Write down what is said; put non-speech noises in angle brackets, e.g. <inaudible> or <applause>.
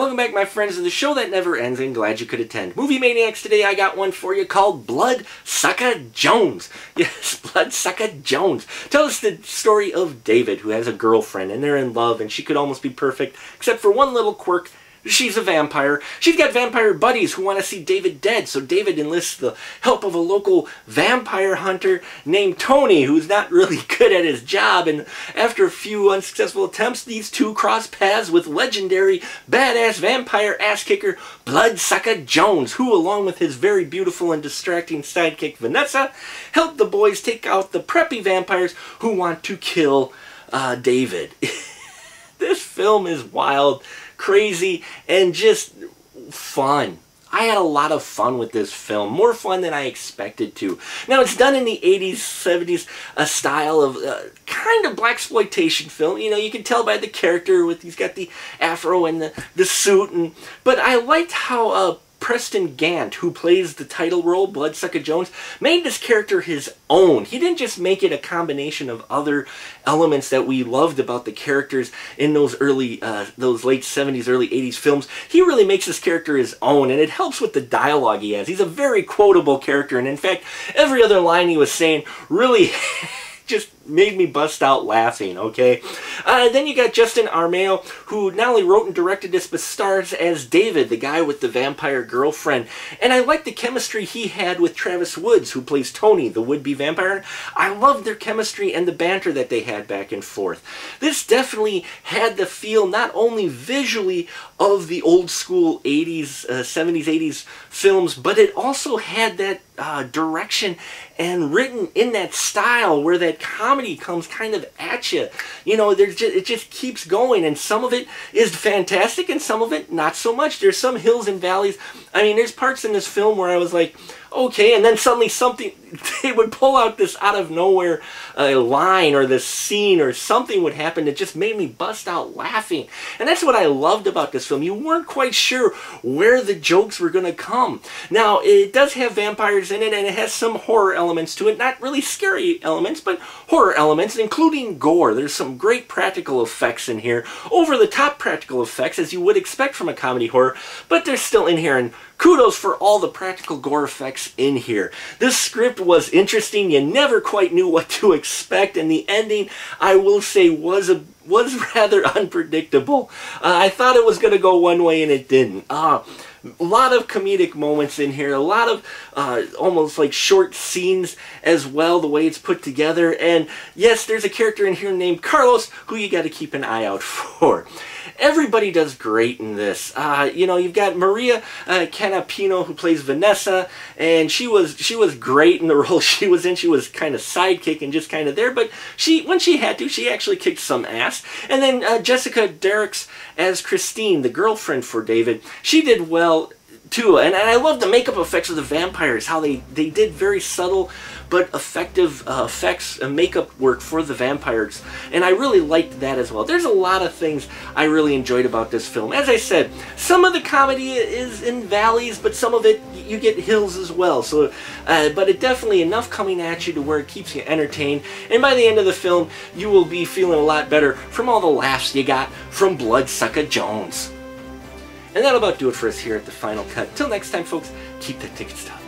Welcome back, my friends, to the show that never ends and glad you could attend. Movie Maniacs, today I got one for you called Blood Sucker Jones. <laughs> Yes, Bloodsucka Jones. Tell us the story of David, who has a girlfriend, and they're in love, and she could almost be perfect, except for one little quirk She's a vampire. She's got vampire buddies who want to see David dead, so David enlists the help of a local vampire hunter named Tony, who's not really <laughs> good at his job, and after a few unsuccessful attempts, these two cross paths with legendary badass vampire ass-kicker Bloodsucka Jones, who, along with his very beautiful and distracting sidekick Vanessa, help the boys take out the preppy vampires who want to kill uh, David. <laughs> this film is wild crazy, and just fun. I had a lot of fun with this film, more fun than I expected to. Now, it's done in the 80s, 70s, a style of uh, kind of black exploitation film. You know, you can tell by the character with he's got the afro and the, the suit, and but I liked how uh, Preston Gant, who plays the title role, Bloodsucka Jones, made this character his own. He didn't just make it a combination of other elements that we loved about the characters in those early, uh, those late 70s, early 80s films. He really makes this character his own, and it helps with the dialogue he has. He's a very quotable character, and in fact, every other line he was saying really <laughs> just made me bust out laughing, okay? Uh, then you got Justin Armao, who not only wrote and directed this, but stars as David, the guy with the vampire girlfriend. And I like the chemistry he had with Travis Woods, who plays Tony, the would-be vampire. I love their chemistry and the banter that they had back and forth. This definitely had the feel, not only visually, of the old school 80s, uh, 70s, 80s films, but it also had that uh, direction and written in that style where that comedy comes kind of at you. You know, there's just, it just keeps going, and some of it is fantastic, and some of it not so much. There's some hills and valleys. I mean, there's parts in this film where I was like, okay, and then suddenly something, <laughs> they would pull out this out of nowhere uh, line or this scene or something would happen that just made me bust out laughing. And that's what I loved about this film. You weren't quite sure where the jokes were going to come. Now, it does have vampires in it and it has some horror elements to it. Not really scary elements, but horror elements, including gore. There's some great practical effects in here. Over the top practical effects, as you would expect from a comedy horror, but they're still in here and kudos for all the practical gore effects in here. This script was interesting. You never quite knew what to expect, and the ending, I will say, was a was <laughs> rather unpredictable. Uh, I thought it was going to go one way, and it didn't. Uh, a lot of comedic moments in here, a lot of uh, almost like short scenes as well, the way it's put together. And yes, there's a character in here named Carlos who you got to keep an eye out <laughs> for. Everybody does great in this. Uh, you know, you've got Maria uh, Canoppino who plays Vanessa, and she was she was great in the <laughs> role she was in. She was kind of sidekick and just kind of there, but she when she had to, she actually kicked some ass. And then uh, Jessica Derricks as Christine, the girlfriend for David, she did well too. And, and I love the makeup effects of the vampires, how they, they did very subtle but effective uh, effects and makeup work for the vampires. And I really liked that as well. There's a lot of things I really enjoyed about this film. As I said, some of the comedy is in valleys, but some of it you get hills as well. So, uh, But it definitely enough coming at you to where it keeps you entertained. And by the end of the film, you will be feeling a lot better from all the laughs you got from Bloodsucka Jones. And that'll about do it for us here at the Final Cut. Till next time, folks, keep the tickets tough.